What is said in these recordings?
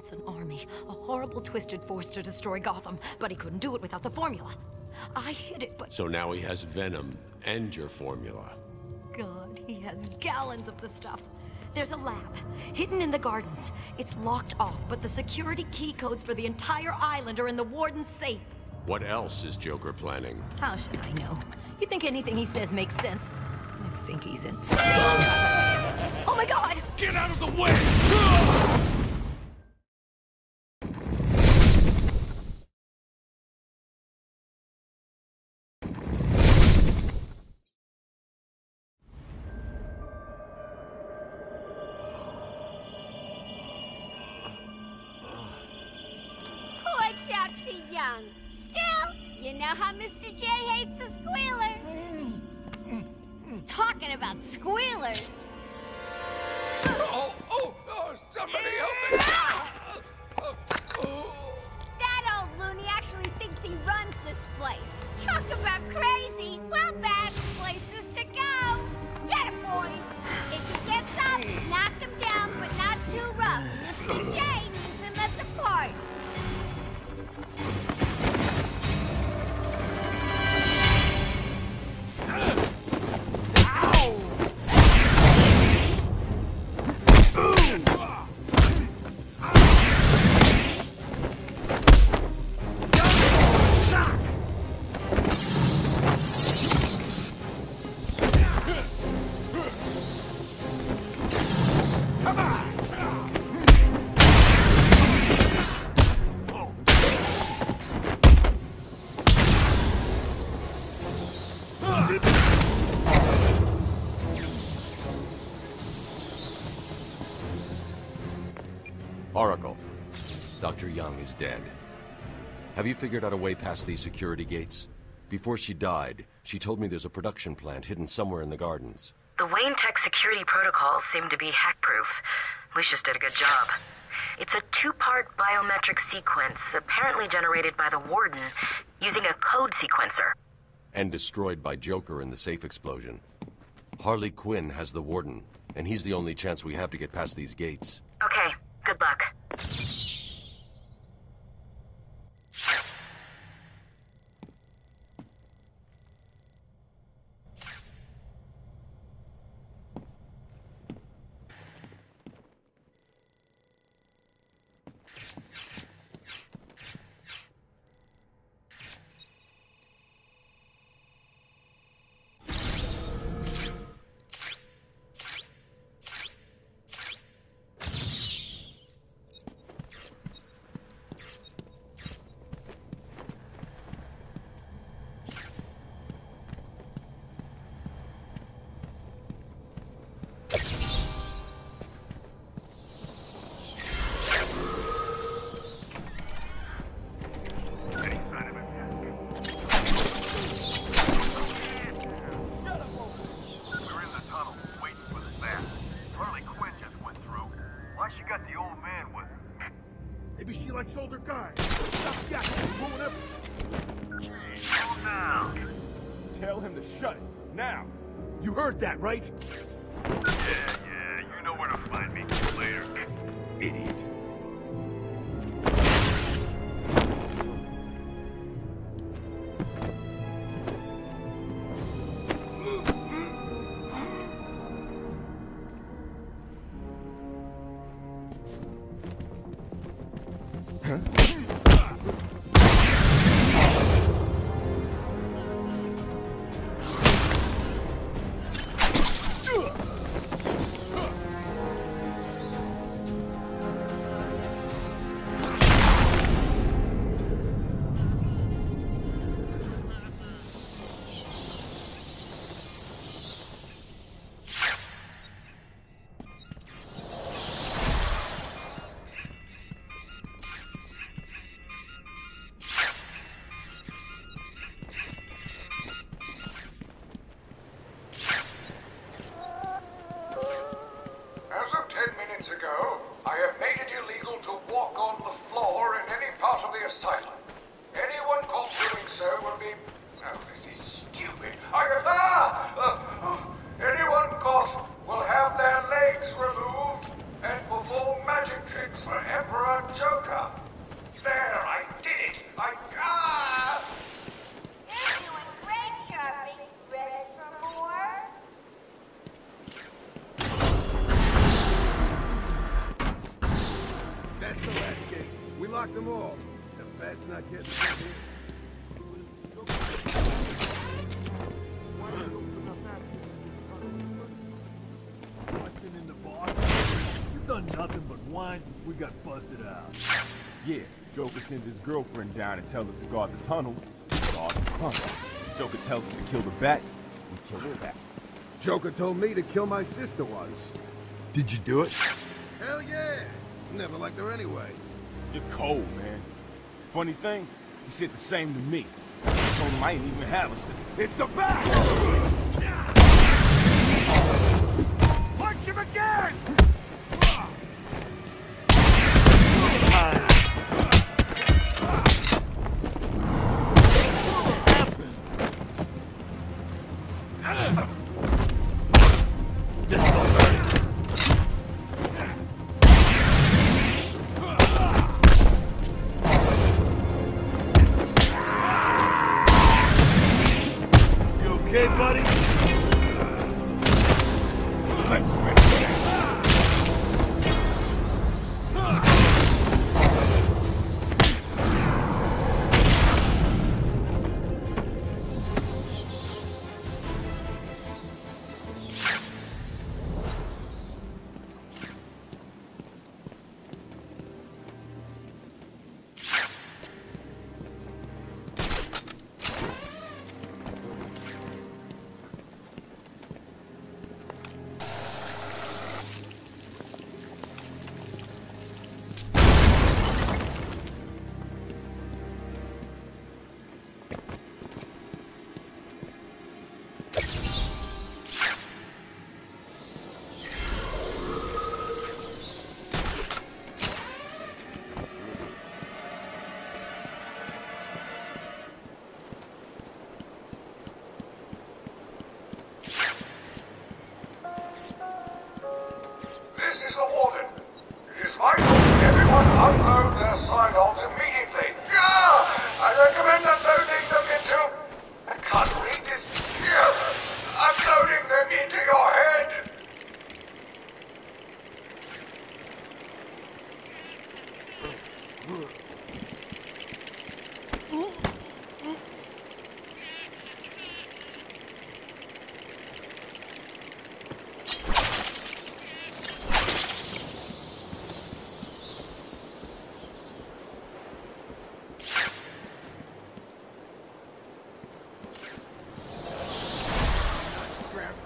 wants an army, a horrible, twisted force to destroy Gotham, but he couldn't do it without the formula. I hid it, but So now he has Venom and your formula. God, he has gallons of the stuff. There's a lab, hidden in the gardens. It's locked off, but the security key codes for the entire island are in the warden's safe. What else is Joker planning? How should I know? You think anything he says makes sense? I think he's insane. oh my god! Get out of the way! Dead. Have you figured out a way past these security gates? Before she died, she told me there's a production plant hidden somewhere in the gardens. The Wayne Tech security protocols seem to be hack-proof. Lucius did a good job. It's a two-part biometric sequence, apparently generated by the Warden, using a code sequencer. And destroyed by Joker in the safe explosion. Harley Quinn has the Warden, and he's the only chance we have to get past these gates. Okay, good luck. Thank you. Joker sent his girlfriend down and tell us to guard the tunnel. Guard the tunnel. Joker tells us to kill the bat. We kill the bat. Joker told me to kill my sister once. Did you do it? Hell yeah! Never liked her anyway. You're cold, man. Funny thing, he said the same to me. I told him I didn't even have a sister. It's the bat! Punch him again!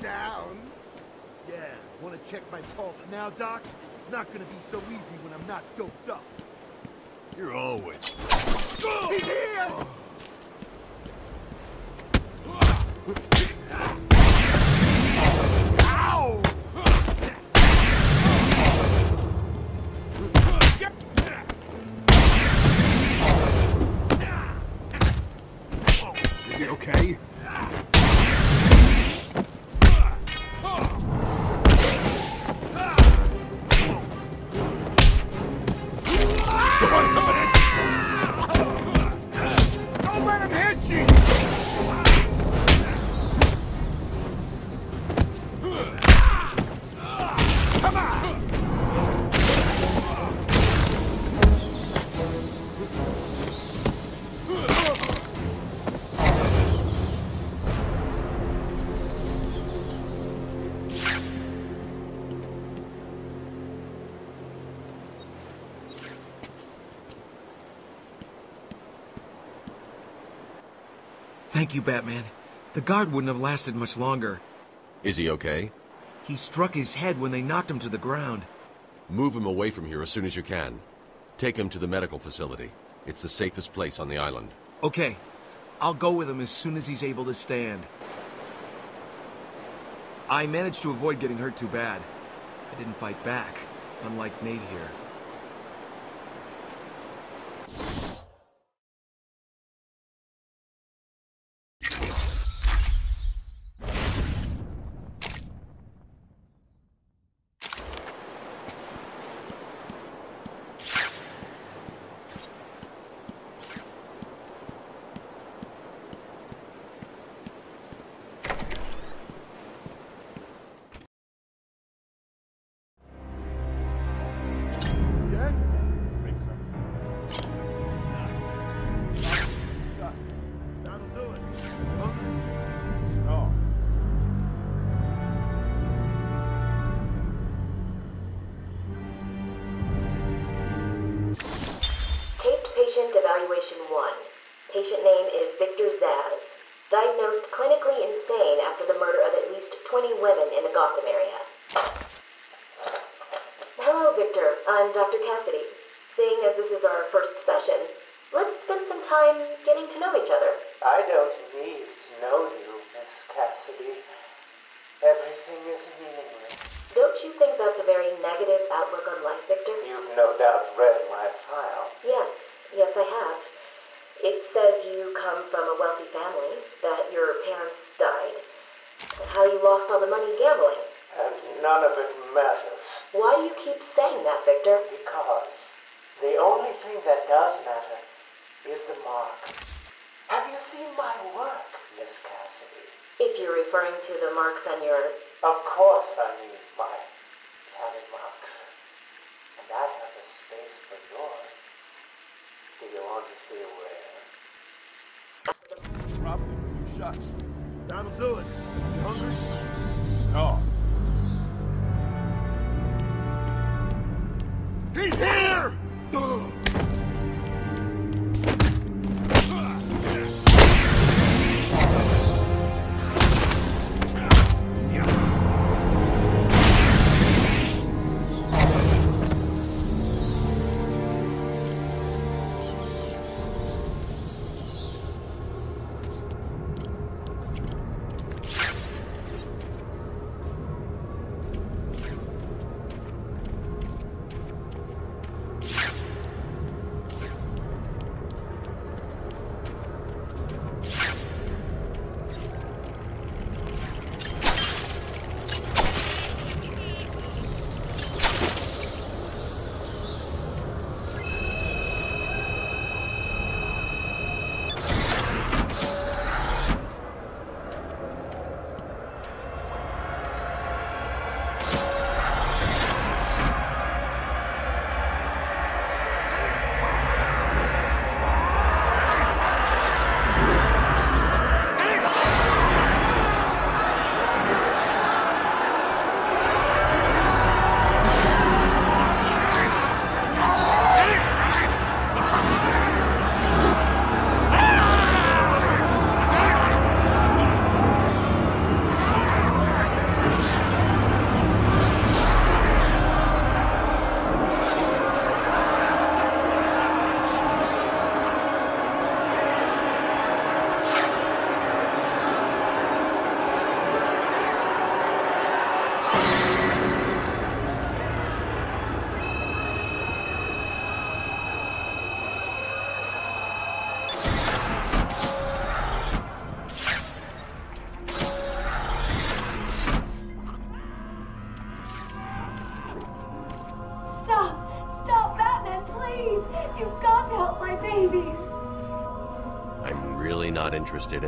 Down. Yeah, wanna check my pulse now, Doc? Not gonna be so easy when I'm not doped up. You're always. He's here! Thank you, Batman. The guard wouldn't have lasted much longer. Is he okay? He struck his head when they knocked him to the ground. Move him away from here as soon as you can. Take him to the medical facility. It's the safest place on the island. Okay, I'll go with him as soon as he's able to stand. I managed to avoid getting hurt too bad. I didn't fight back, unlike Nate here. Patient name is Victor Zsasz. Diagnosed clinically insane after the murder of at least 20 women in the Gotham area. Hello, Victor. I'm Dr. Cassidy. Seeing as this is our first session, let's spend some time getting to know each other. I don't need to know you, Miss Cassidy. Everything is meaningless. Don't you think that's a very negative outlook on life, Victor? You've no doubt read my file. Yes, yes, I have. It says you come from a wealthy family, that your parents died, how you lost all the money gambling. And none of it matters. Why do you keep saying that, Victor? Because the only thing that does matter is the mark. Have you seen my work, Miss Cassidy? If you're referring to the marks on your. Of course I mean my tally marks. And I have a space for yours. Do you want to see where? Probably a few shots. That'll do it. You hungry? No.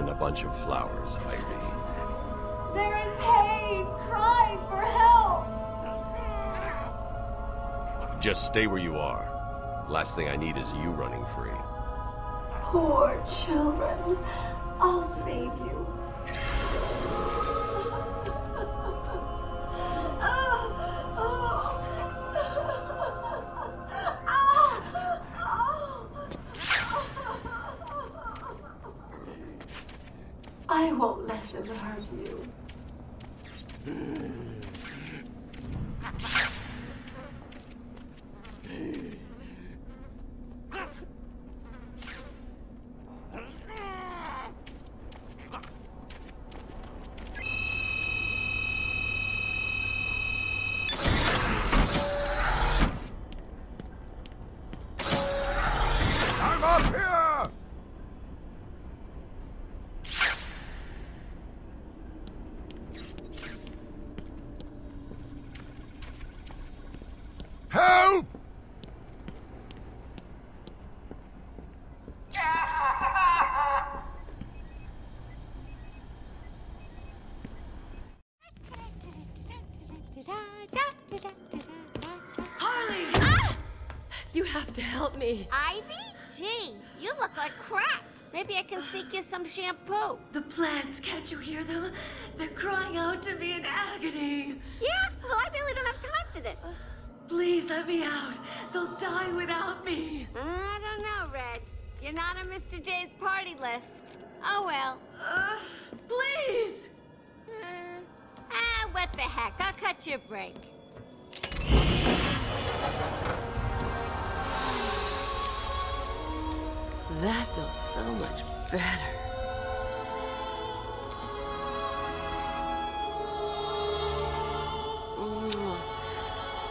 In a bunch of flowers, Ivy. They're in pain, crying for help! Just stay where you are. Last thing I need is you running free. Poor children. I'll save you. To help me. Ivy? Gee, you look like crap. Maybe I can sneak you some shampoo. The plants, can't you hear them? They're crying out to me in agony. Yeah? Well, I really don't have time for this. Please let me out. They'll die without me. I don't know, Red. You're not on Mr. J's party list. Oh well. Uh, please! Uh, ah, what the heck? I'll cut you a break. That feels so much better.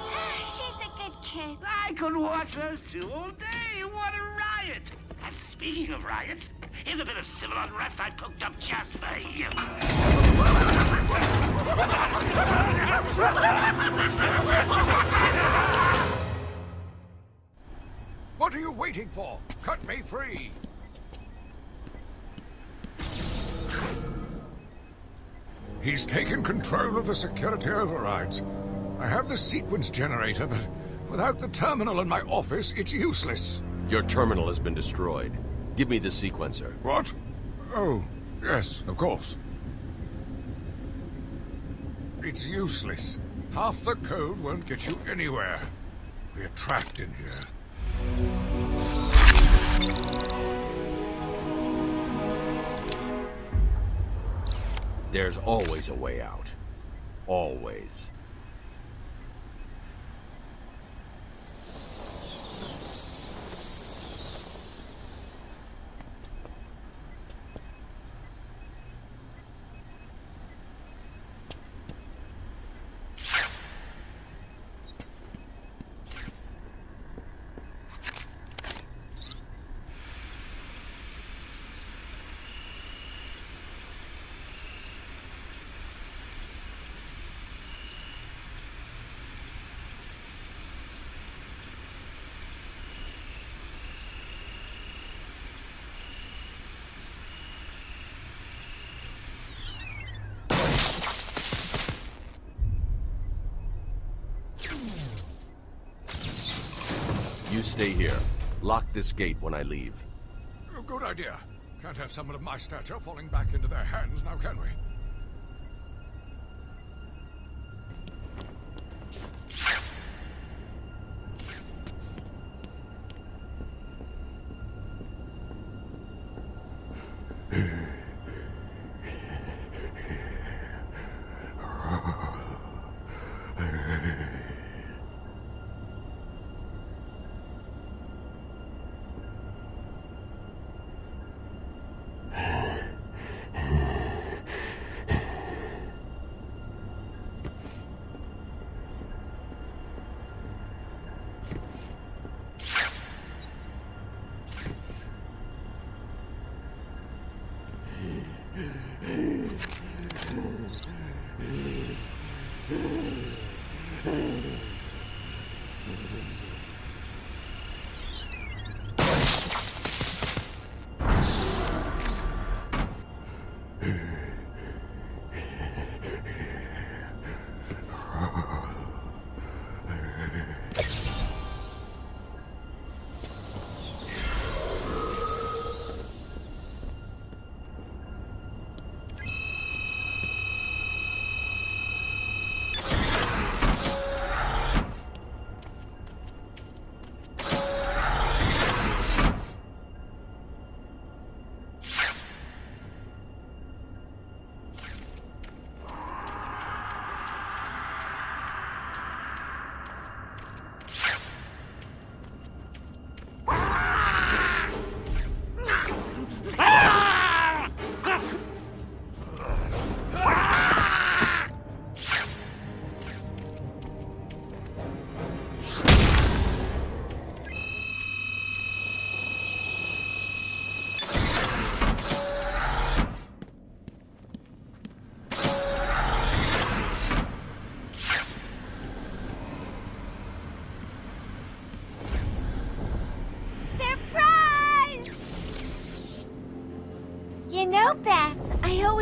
Ah, she's a good kid. I could watch those two all day. What a riot! And speaking of riots, here's a bit of civil unrest I cooked up just for you. What are you waiting for? Cut me free! He's taken control of the security overrides. I have the sequence generator, but without the terminal in my office, it's useless. Your terminal has been destroyed. Give me the sequencer. What? Oh, yes, of course. It's useless. Half the code won't get you anywhere. We're trapped in here. There's always a way out. Always. You stay here. Lock this gate when I leave. Oh, good idea. Can't have someone of my stature falling back into their hands now, can we?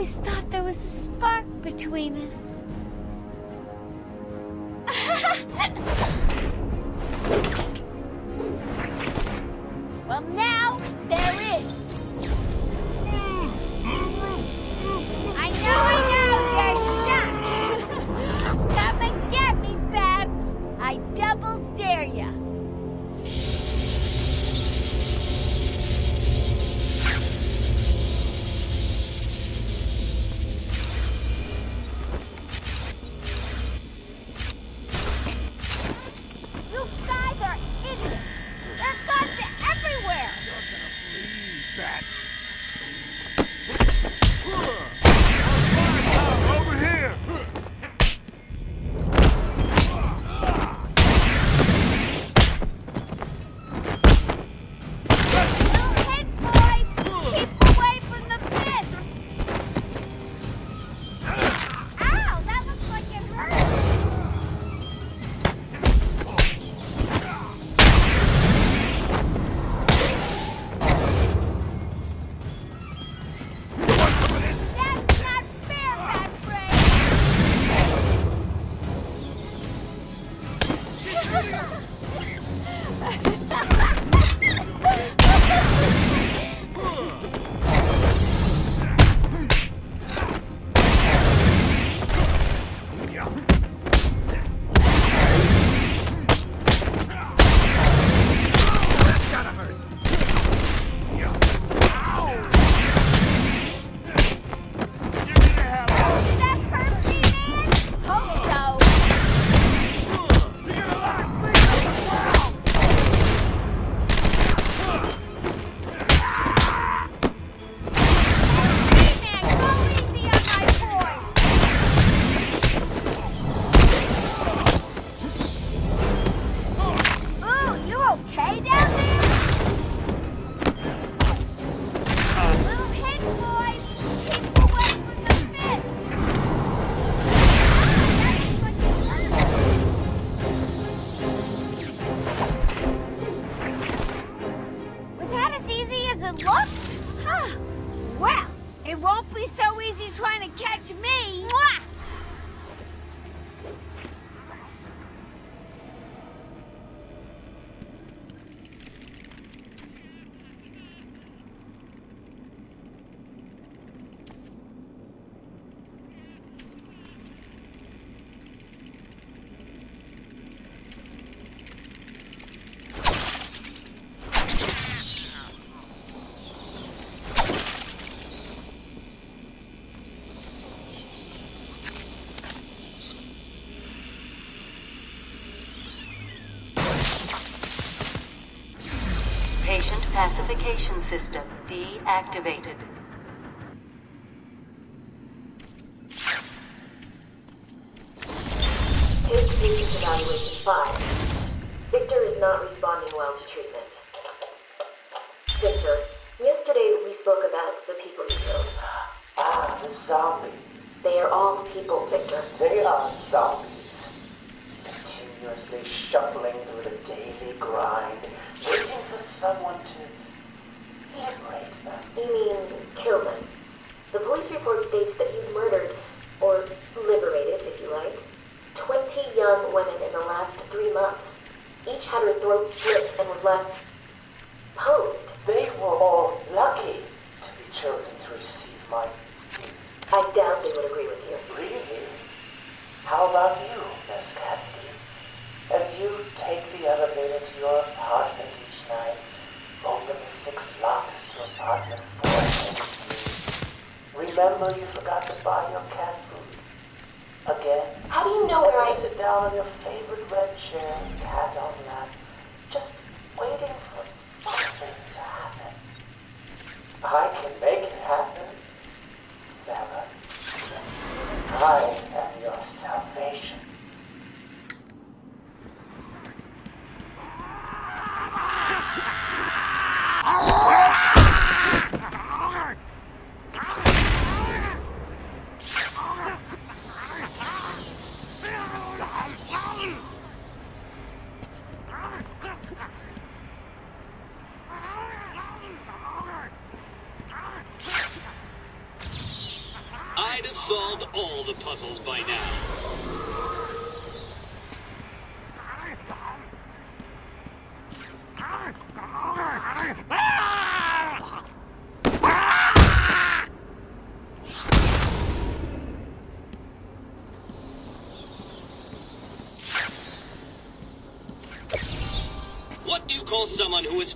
Always thought there was a spark between us. Pacification system deactivated.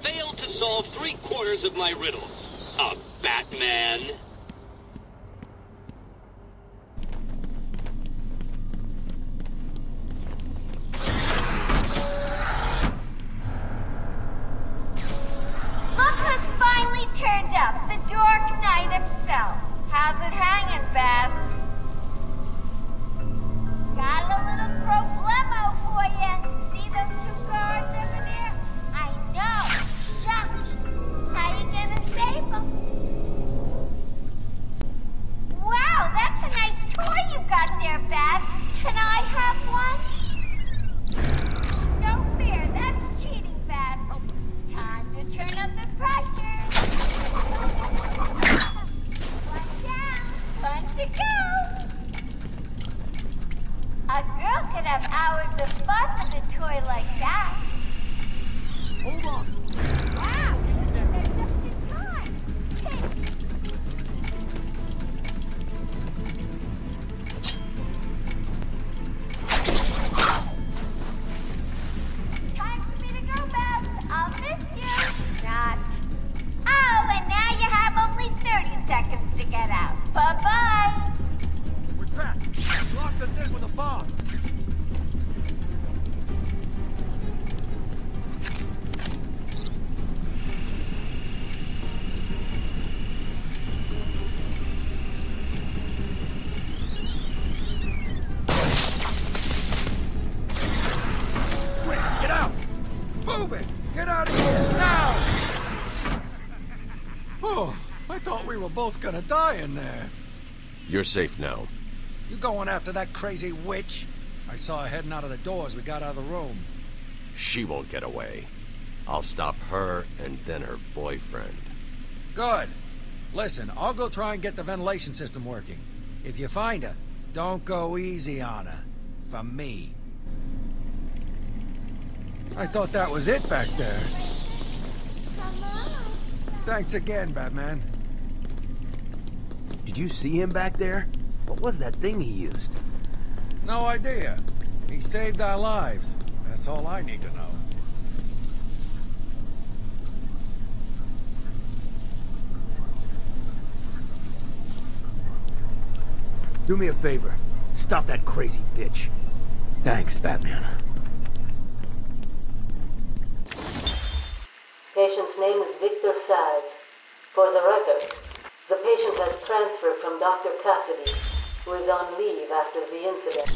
Failed to solve three quarters of my riddles? Both gonna die in there. You're safe now. You going after that crazy witch? I saw her heading out of the door as we got out of the room. She won't get away. I'll stop her and then her boyfriend. Good. Listen, I'll go try and get the ventilation system working. If you find her, don't go easy on her. For me. I thought that was it back there. Thanks again, Batman. Did you see him back there? What was that thing he used? No idea. He saved our lives. That's all I need to know. Do me a favor. Stop that crazy bitch. Thanks, Batman. Patient's name is Victor Zsasz. For the record, the patient has transferred from Dr. Cassidy, who is on leave after the incident.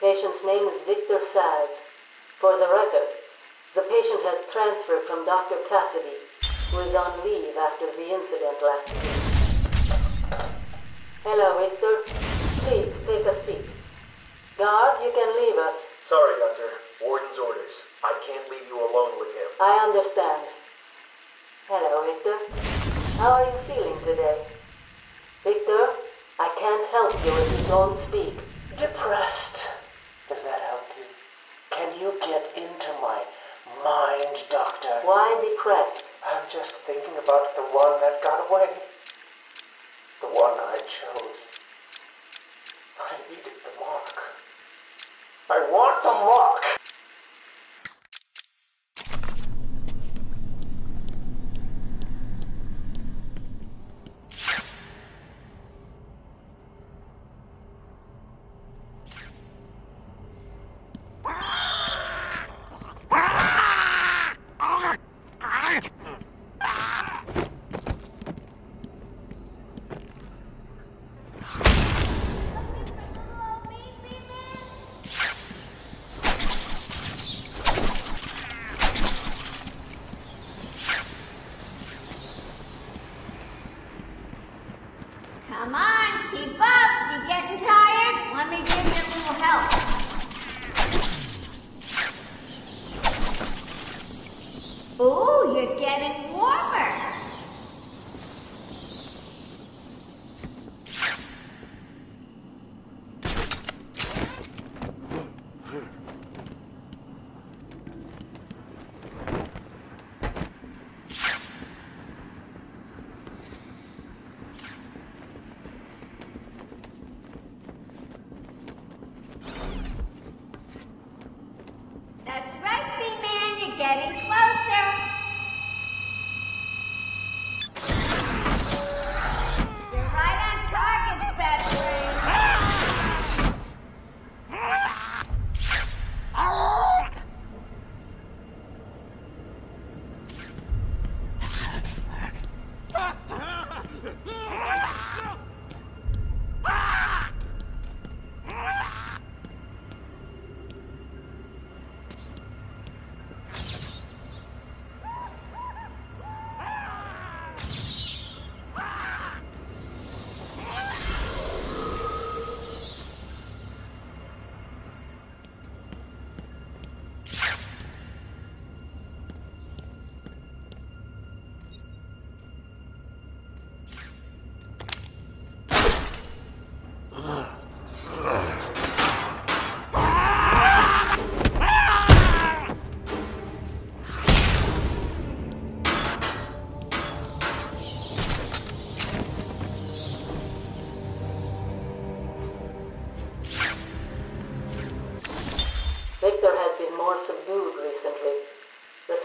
Patient's name is Victor Zsasz. For the record, the patient has transferred from Dr. Cassidy, who is on leave after the incident last week. Hello, Victor. Please, take a seat. Guards, you can leave us. Sorry, Doctor. Warden's orders. I can't leave you alone with him. I understand. Hello, Victor. How are you feeling today? Victor, I can't help you if you don't speak. Depressed. Does that help you? Can you get into my mind, Doctor? Why depressed? I'm just thinking about the one that got away. The one I chose. I needed the mark. I want the mark!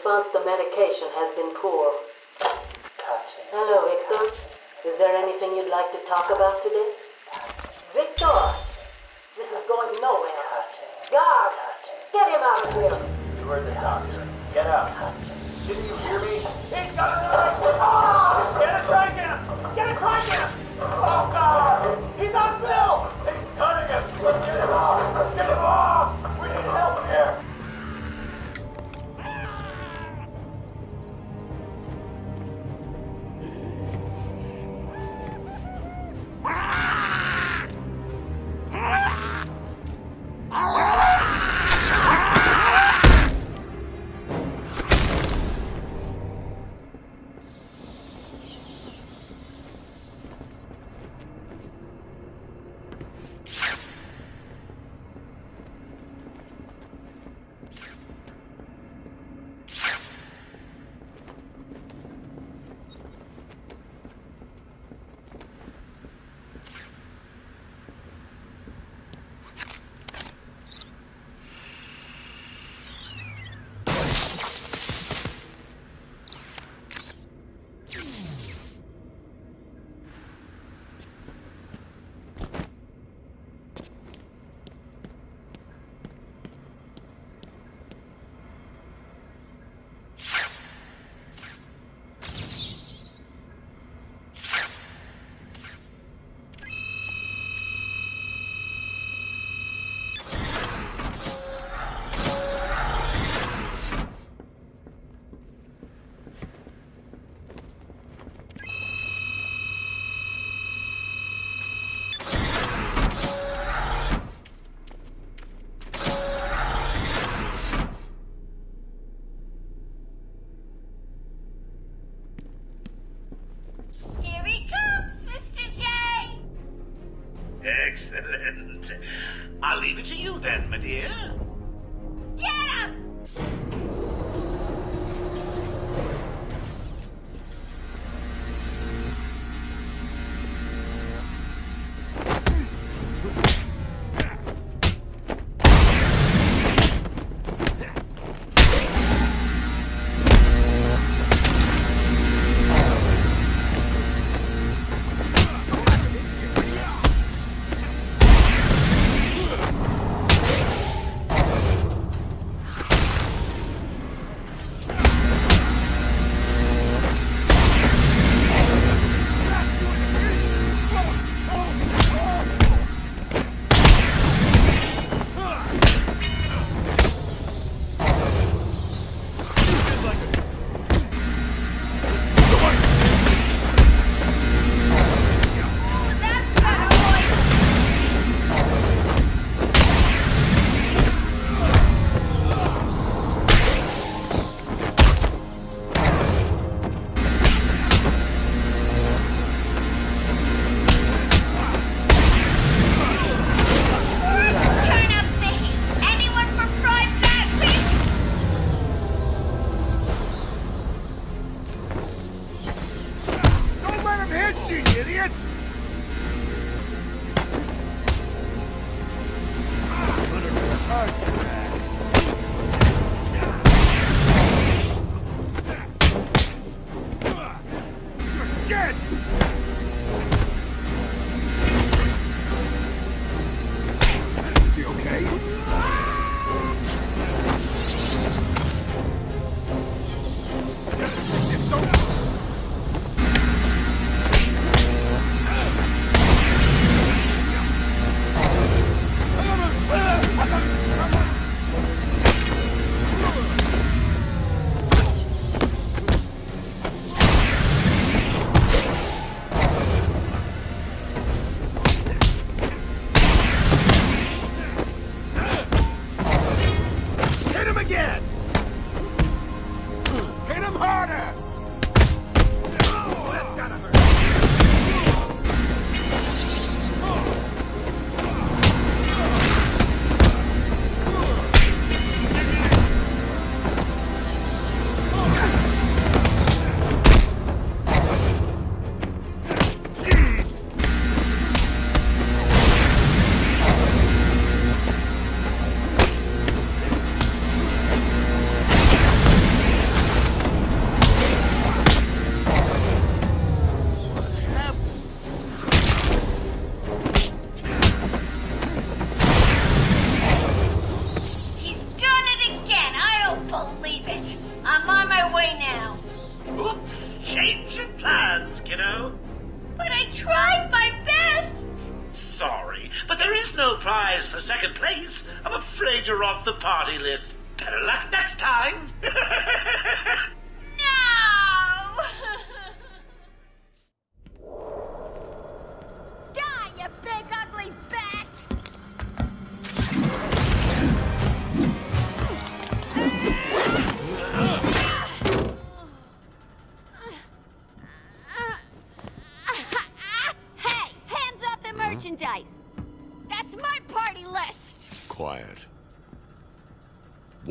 months the medication has been poor. Touching. Hello, Victor. Is there anything you'd like to talk about today? Excellent. I'll leave it to you then, my dear.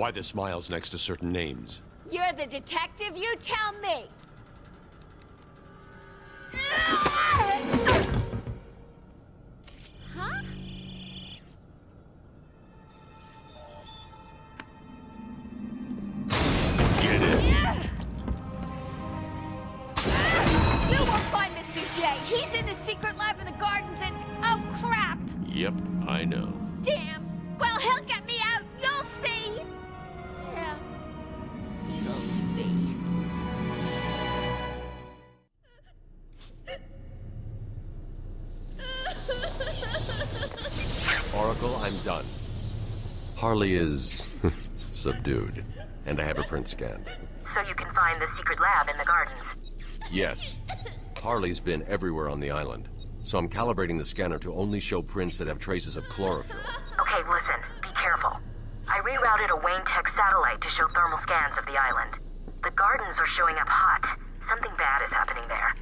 Why the smiles next to certain names? You're the detective, you tell me! Is subdued, and I have a print scan. So you can find the secret lab in the gardens. Yes. Harley's been everywhere on the island, so I'm calibrating the scanner to only show prints that have traces of chlorophyll. Okay, listen, be careful. I rerouted a Wayne Tech satellite to show thermal scans of the island. The gardens are showing up hot. Something bad is happening there.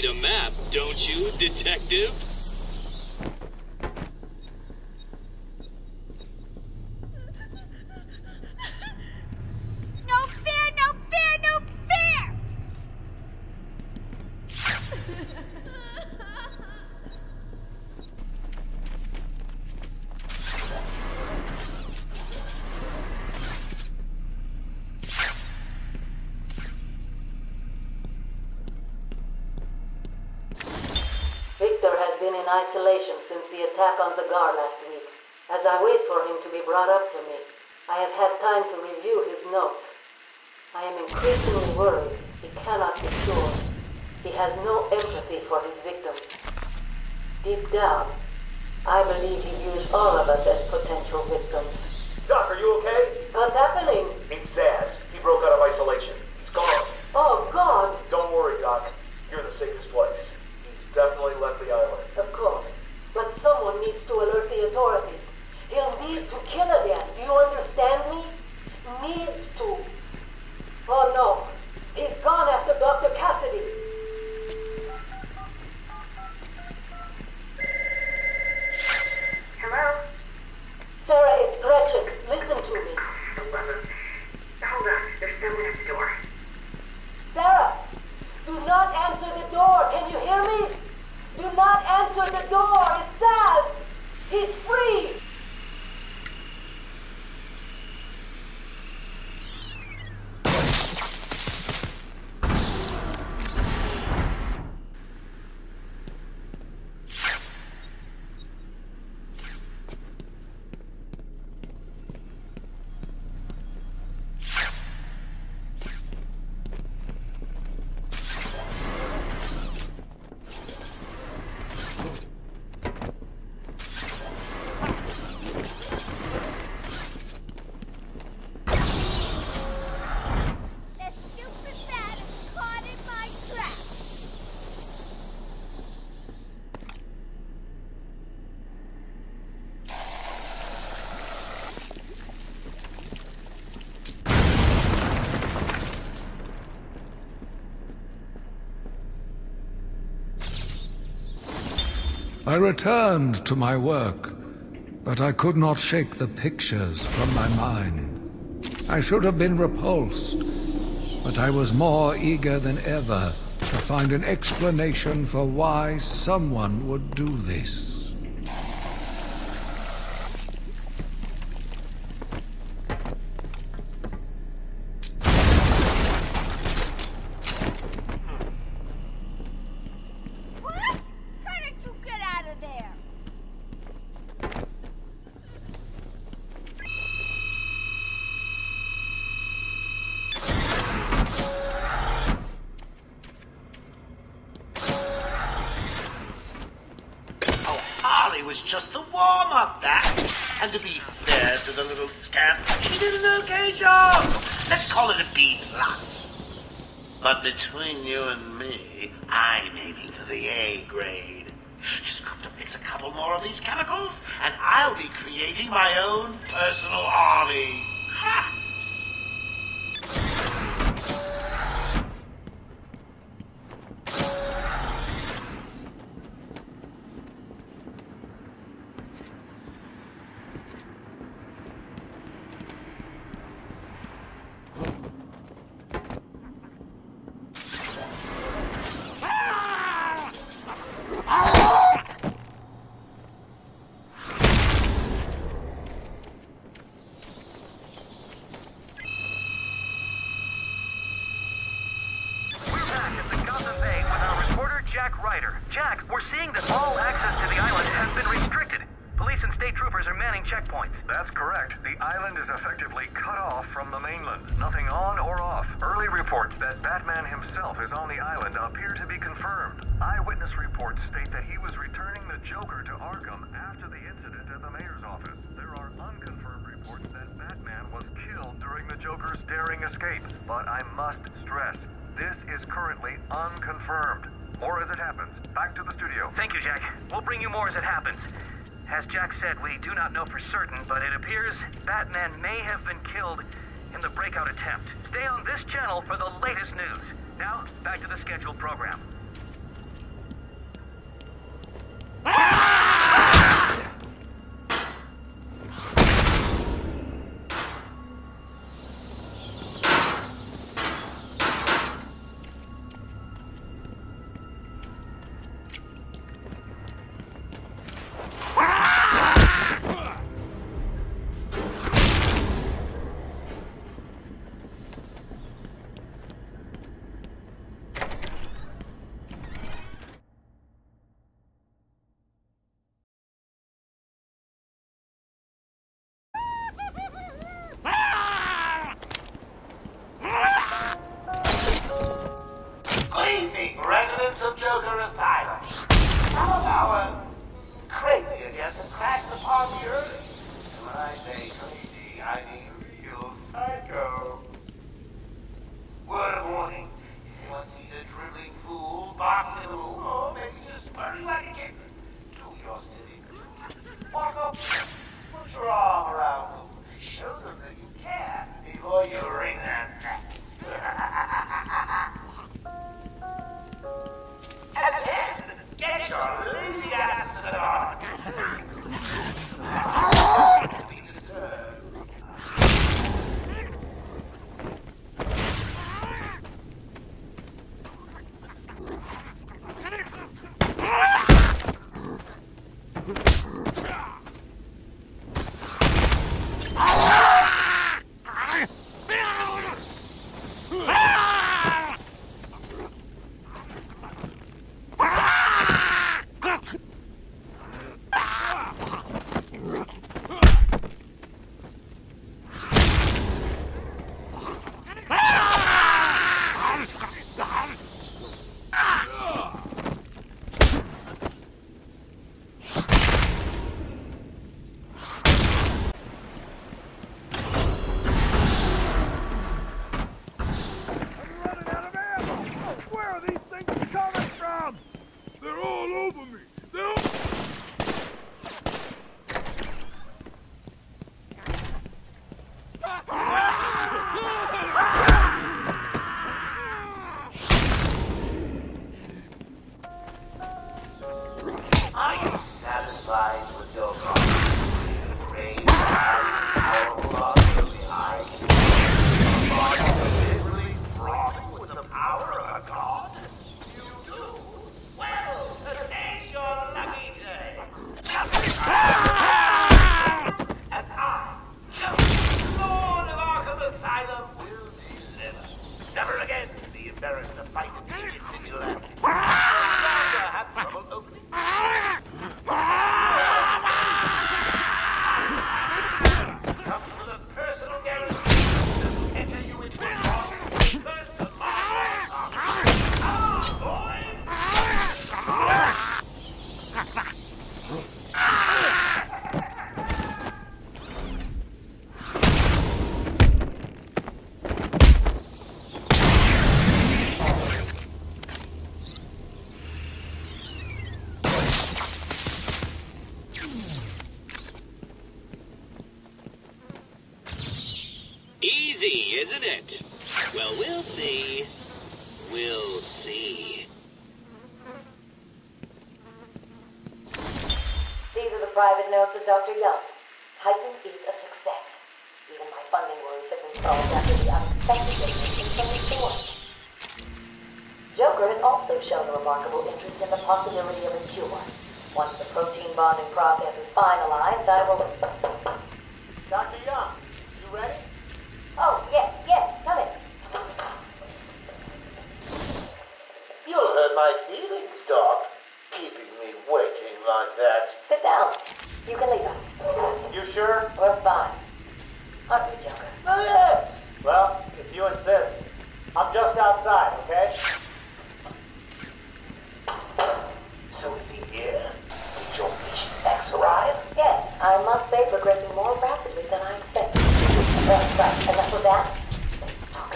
Read a map, don't you, detective? I am increasingly worried he cannot be cured. He has no empathy for his victims. Deep down, I believe he views all of us as potential victims. Doc, are you okay? What's happening? It's Zsasz. He broke out of isolation. He's gone. Oh, God! Don't worry, Doc. You're in the safest place. He's definitely left the island. Of course. But someone needs to alert the authorities. He'll need to kill again. Do you understand me? Needs to. Oh no. He's gone after Dr. Cassidy. Hello? Sarah, it's Gretchen. Listen to me. Hold on, there's someone at the door. Sarah! Do not answer the door. Can you hear me? Do answer the door. It's Zsasz. He's free. The stupid bat is caught in my trap! I returned to my work, but I could not shake the pictures from my mind. I should have been repulsed, but I was more eager than ever to find an explanation for why someone would do this. was just the warm-up, that. And to be fair to the little scamp, she did an okay job. Let's call it a B plus. But between you and me, I'm aiming for the A grade. Just got to mix a couple more of these chemicals, and I'll be creating my own personal army. Ha! back at the Gotham Bay with our reporter Jack Ryder. Jack, we're seeing that all access to the island has been restricted. Police and state troopers are manning checkpoints. That's correct. The island is effectively cut off from the mainland. Nothing on or off. Early reports that Batman himself is on the island appear to be confirmed. Eyewitness reports state that he was returning the Joker to Arkham after the incident at the mayor's office. There are unconfirmed reports that Batman was killed during the Joker's daring escape. But I must stress, this is currently unconfirmed. More as it happens. Back to the studio. Thank you, Jack. We'll bring you more as it happens. As Jack said, we do not know for certain, but it appears Batman may have been killed in the breakout attempt. Stay on this channel for the latest news. Now, back to the scheduled program.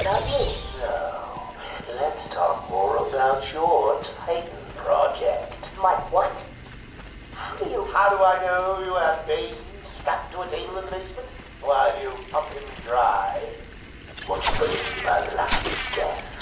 You. No. Let's talk more about your Titan project. My what? How do you... How do I know you have Bane strapped to a table in the basement? While you pump him dry. What's the my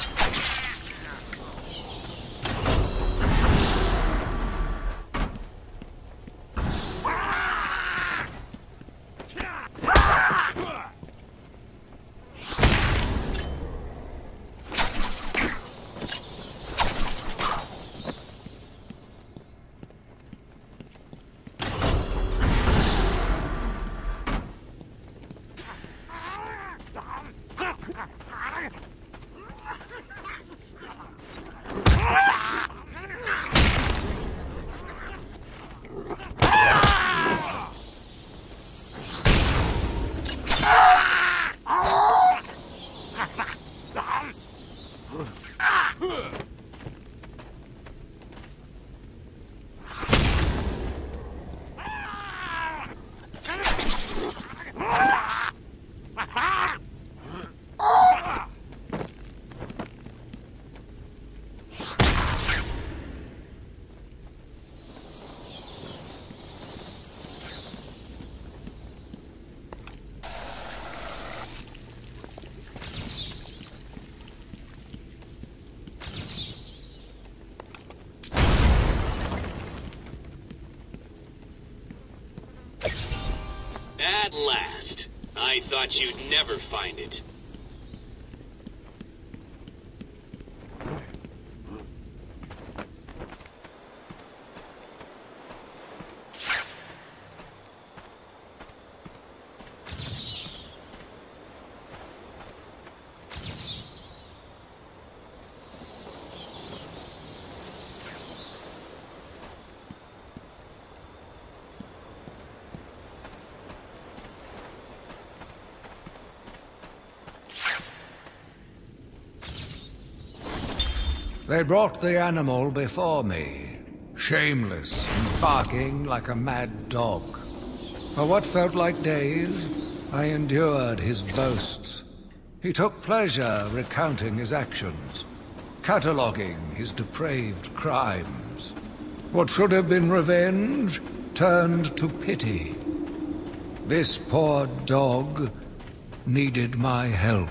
At last. I thought you'd never find it. They brought the animal before me, shameless and barking like a mad dog. For what felt like days, I endured his boasts. He took pleasure recounting his actions, cataloguing his depraved crimes. What should have been revenge turned to pity. This poor dog needed my help.